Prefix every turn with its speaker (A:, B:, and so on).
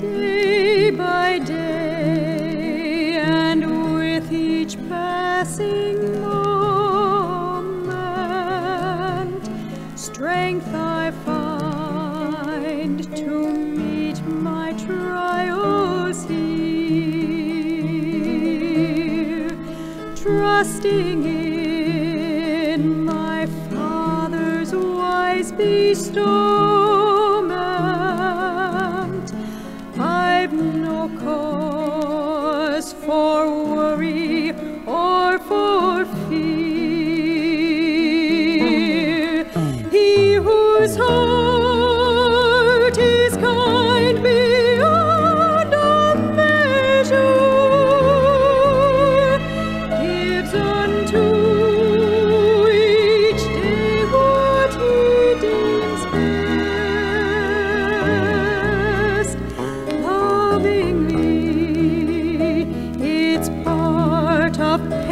A: Day by day, and with each passing moment, strength I find to meet my trials here, trusting in my Father's wise bestowment. I've no cause for worry or up.